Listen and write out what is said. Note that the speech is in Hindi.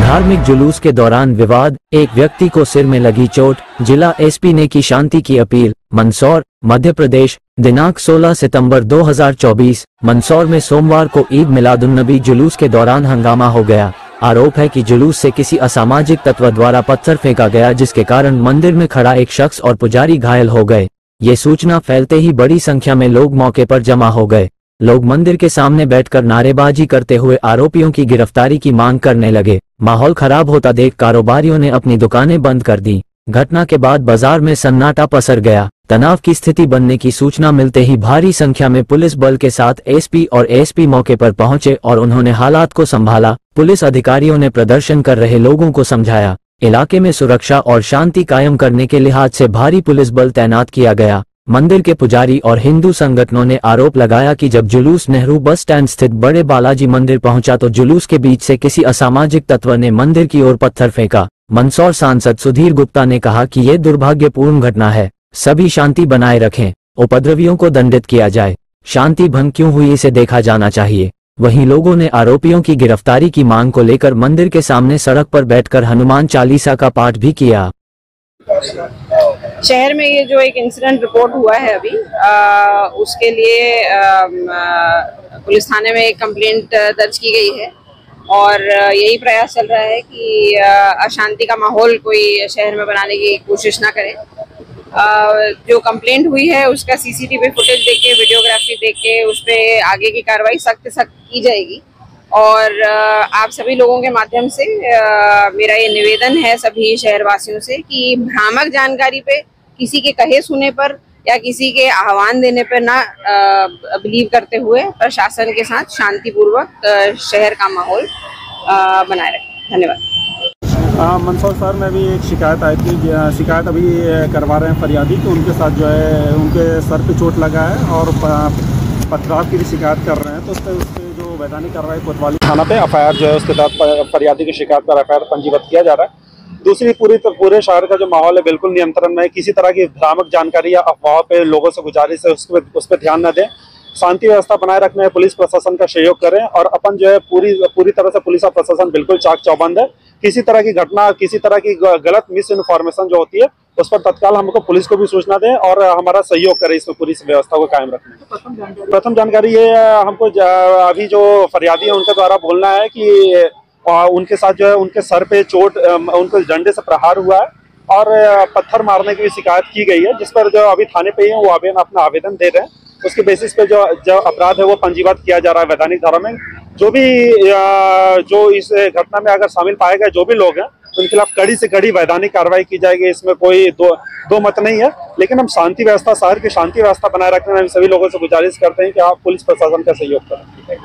धार्मिक जुलूस के दौरान विवाद, एक व्यक्ति को सिर में लगी चोट, जिला एसपी ने की शांति की अपील, मंदसौर, मध्य प्रदेश, दिनांक 16 सितंबर 2024 मंदसौर में सोमवार को ईद मिलादुन्नबी जुलूस के दौरान हंगामा हो गया। आरोप है कि जुलूस से किसी असामाजिक तत्व द्वारा पत्थर फेंका गया, जिसके कारण मंदिर में खड़ा एक शख्स और पुजारी घायल हो गए। ये सूचना फैलते ही बड़ी संख्या में लोग मौके पर जमा हो गए। लोग मंदिर के सामने बैठकर नारेबाजी करते हुए आरोपियों की गिरफ्तारी की मांग करने लगे। माहौल खराब होता देख कारोबारियों ने अपनी दुकानें बंद कर दी। घटना के बाद बाज़ार में सन्नाटा पसर गया। तनाव की स्थिति बनने की सूचना मिलते ही भारी संख्या में पुलिस बल के साथ एसपी और एसपी मौके पर पहुँचे और उन्होंने हालात को संभाला। पुलिस अधिकारियों ने प्रदर्शन कर रहे लोगों को समझाया। इलाके में सुरक्षा और शांति कायम करने के लिहाज से भारी पुलिस बल तैनात किया गया। मंदिर के पुजारी और हिंदू संगठनों ने आरोप लगाया कि जब जुलूस नेहरू बस स्टैंड स्थित बड़े बालाजी मंदिर पहुँचा तो जुलूस के बीच से किसी असामाजिक तत्व ने मंदिर की ओर पत्थर फेंका। मंदसौर सांसद सुधीर गुप्ता ने कहा कि यह दुर्भाग्यपूर्ण घटना है। सभी शांति बनाए रखें। उपद्रवियों को दंडित किया जाए। शांति भंग क्यों हुई इसे देखा जाना चाहिए। वहीं लोगों ने आरोपियों की गिरफ्तारी की मांग को लेकर मंदिर के सामने सड़क पर बैठकर हनुमान चालीसा का पाठ भी किया। शहर में ये जो एक इंसिडेंट रिपोर्ट हुआ है अभी आ, उसके लिए पुलिस थाने में एक कंप्लेंट दर्ज की गई है। और यही प्रयास चल रहा है कि अशांति का माहौल कोई शहर में बनाने की कोशिश ना करे। जो कंप्लेंट हुई है उसका सीसीटीवी फुटेज देख के वीडियोग्राफी देख के उस पर आगे की कार्रवाई सख्त सख्त की जाएगी। और आप सभी लोगों के माध्यम से मेरा ये निवेदन है सभी शहरवासियों से कि भ्रामक जानकारी पे किसी के कहे सुने पर या किसी के आह्वान देने पर ना बिलीव करते हुए प्रशासन के साथ शांतिपूर्वक शहर का माहौल बनाए रखें। धन्यवाद। मंदसौर शहर में भी एक शिकायत आई थी शिकायत अभी करवा रहे हैं फरियादी कि उनके साथ जो है, उनके सर पे चोट लगा है और पथराव की भी शिकायत कर रहे हैं तो उस वैधानिक कार्रवाई कोतवाली थाना पे एफआईआर जो है उसके तहत फरियादी की शिकायत पर एफ़ पंजीबद्ध किया जा रहा है। दूसरी पूरी तो पूरे शहर का जो माहौल है बिल्कुल नियंत्रण में है। किसी तरह की भ्रामक जानकारी या अफवाह पे लोगों से गुजारिश है उस पर उस पर ध्यान न दें। शांति व्यवस्था बनाए रखने में पुलिस प्रशासन का सहयोग करें और अपन जो है पूरी पूरी तरह से पुलिस और प्रशासन बिल्कुल चाक चौबंद है। किसी तरह की घटना, किसी तरह की गलत मिस इन्फॉर्मेशन जो होती है उस पर तत्काल हमको पुलिस को भी सूचना दें और हमारा सहयोग करें इसमें पूरी व्यवस्था को कायम रखने में। प्रथम जानकारी। ये हमको अभी जो फरियादी है उनके द्वारा बोलना है कि उनके साथ जो है उनके सर पे चोट उनको डंडे से प्रहार हुआ है और पत्थर मारने की भी शिकायत की गई है। जिस पर जो अभी थाने पे ही है वो आवेदन अपना आवेदन दे रहे हैं। उसके बेसिस पे जो जो अपराध है वो पंजीबद्ध किया जा रहा है वैधानिक धारा में। जो भी जो इस घटना में अगर शामिल पाए गए जो भी लोग हैं उनके खिलाफ कड़ी से कड़ी वैधानिक कार्रवाई की जाएगी, इसमें कोई दो दो मत नहीं है। लेकिन हम शांति व्यवस्था, शहर की शांति व्यवस्था बनाए रखने में सभी लोगों से गुजारिश करते हैं कि आप पुलिस प्रशासन का सहयोग करें।